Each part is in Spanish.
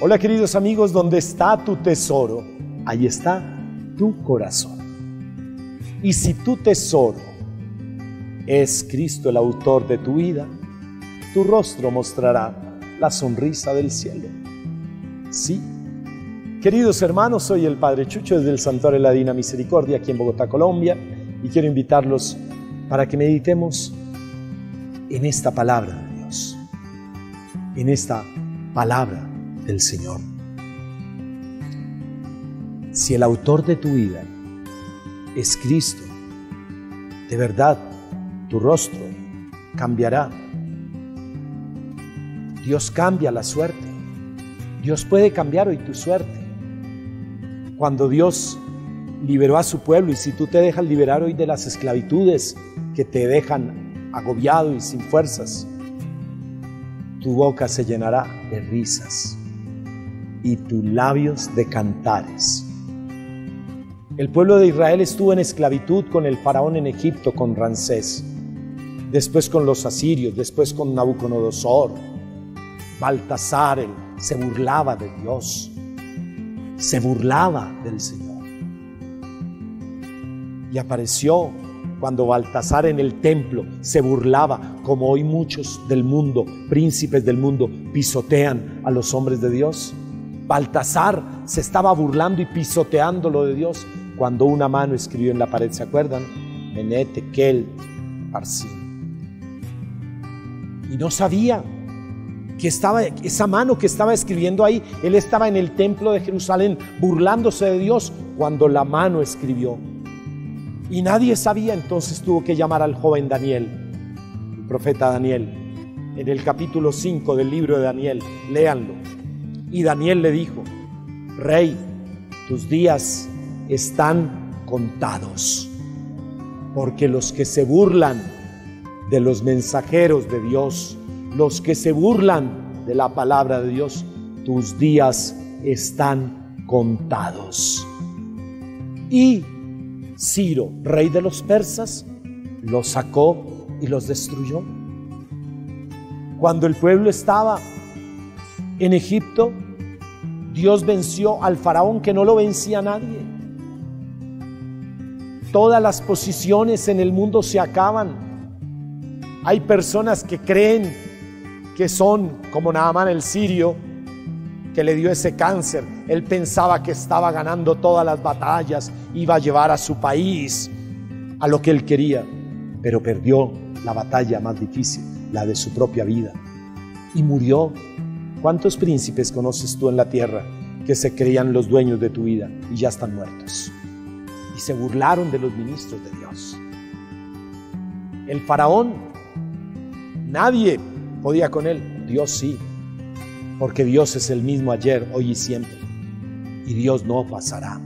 Hola queridos amigos, ¿dónde está tu tesoro? Ahí está tu corazón. Y si tu tesoro es Cristo el autor de tu vida, tu rostro mostrará la sonrisa del cielo. Sí. Queridos hermanos, soy el Padre Chucho desde el Santuario de la Divina Misericordia aquí en Bogotá, Colombia, y quiero invitarlos para que meditemos en esta palabra de Dios, en esta palabra del Señor. Si el autor de tu vida es Cristo, de verdad tu rostro cambiará. Dios cambia la suerte. Dios puede cambiar hoy tu suerte. Cuando Dios liberó a su pueblo y si tú te dejas liberar hoy de las esclavitudes que te dejan agobiado y sin fuerzas, tu boca se llenará de risas y tus labios de cantares. El pueblo de Israel estuvo en esclavitud con el faraón en Egipto, con Ramsés, después con los asirios, después con Nabucodonosor. Baltasar se burlaba de Dios, se burlaba del Señor. Y apareció cuando Baltasar en el templo se burlaba, como hoy muchos del mundo, príncipes del mundo, pisotean a los hombres de Dios. Baltasar se estaba burlando y pisoteando lo de Dios cuando una mano escribió en la pared, ¿se acuerdan? Menete, Kel. Y no sabía que estaba esa mano que estaba escribiendo ahí, él estaba en el templo de Jerusalén burlándose de Dios cuando la mano escribió. Y nadie sabía, entonces tuvo que llamar al joven Daniel, el profeta Daniel, en el capítulo 5 del libro de Daniel, léanlo. Y Daniel le dijo, Rey, tus días están contados, porque los que se burlan de los mensajeros de Dios, los que se burlan de la palabra de Dios, tus días están contados. Y Ciro, rey de los persas, los sacó y los destruyó. Cuando el pueblo estaba en Egipto, Dios venció al faraón que no lo vencía nadie. Todas las posiciones en el mundo se acaban. Hay personas que creen que son como Naaman el sirio, que le dio ese cáncer. Él pensaba que estaba ganando todas las batallas, iba a llevar a su país a lo que él quería, pero perdió la batalla más difícil, la de su propia vida, y murió ¿Cuántos príncipes conoces tú en la tierra que se creían los dueños de tu vida y ya están muertos? Y se burlaron de los ministros de Dios. El faraón, nadie podía con él, Dios sí, porque Dios es el mismo ayer, hoy y siempre. Y Dios no pasará,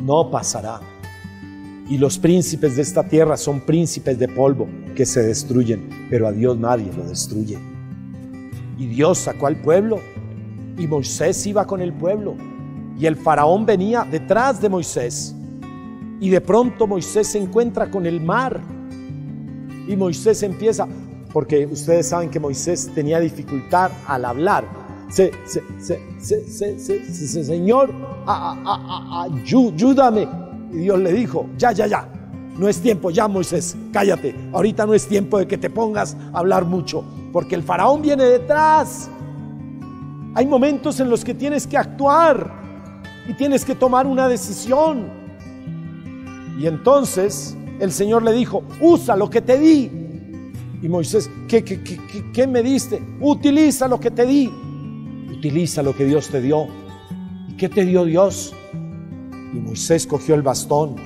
no pasará. Y los príncipes de esta tierra son príncipes de polvo que se destruyen, pero a Dios nadie lo destruye. Y Dios sacó al pueblo. Y Moisés iba con el pueblo. Y el faraón venía detrás de Moisés. Y de pronto Moisés se encuentra con el mar. Y Moisés empieza, porque ustedes saben que Moisés tenía dificultad al hablar. Se, se, se, señor, ayúdame. Y Dios le dijo, ya, ya, ya. No es tiempo, ya Moisés, cállate. Ahorita no es tiempo de que te pongas a hablar mucho porque el faraón viene detrás. Hay momentos en los que tienes que actuar y tienes que tomar una decisión. Y entonces el Señor le dijo, usa lo que te di. Y Moisés, ¿qué, qué, qué, qué me diste? Utiliza lo que te di. Utiliza lo que Dios te dio. ¿Y qué te dio Dios? Y Moisés cogió el bastón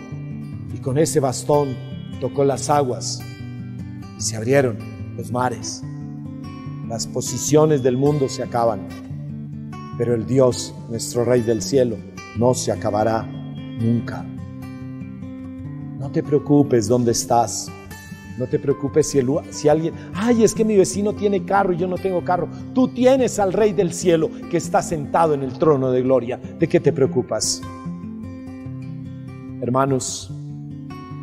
y con ese bastón tocó las aguas y se abrieron los mares. Las posiciones del mundo se acaban, pero el Dios, nuestro Rey del cielo, no se acabará nunca. No te preocupes dónde estás. No te preocupes si, si alguien, ay, es que mi vecino tiene carro y yo no tengo carro. Tú tienes al Rey del cielo que está sentado en el trono de gloria. ¿De qué te preocupas? Hermanos,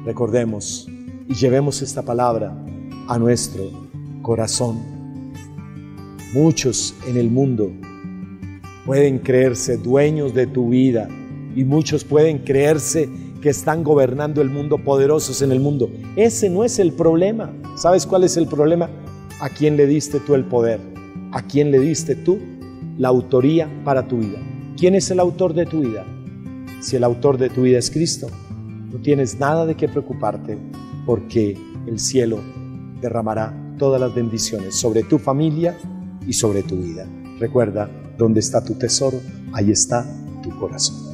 recordemos y llevemos esta palabra a nuestro corazón. Muchos en el mundo pueden creerse dueños de tu vida y muchos pueden creerse que están gobernando el mundo, poderosos en el mundo. Ese no es el problema. ¿Sabes cuál es el problema? ¿A quién le diste tú el poder? ¿A quién le diste tú la autoría para tu vida? ¿Quién es el autor de tu vida? Si el autor de tu vida es Cristo, no tienes nada de qué preocuparte porque el cielo derramará todas las bendiciones sobre tu familia y sobre tu vida. Recuerda, ¿dónde está tu tesoro? Ahí está tu corazón.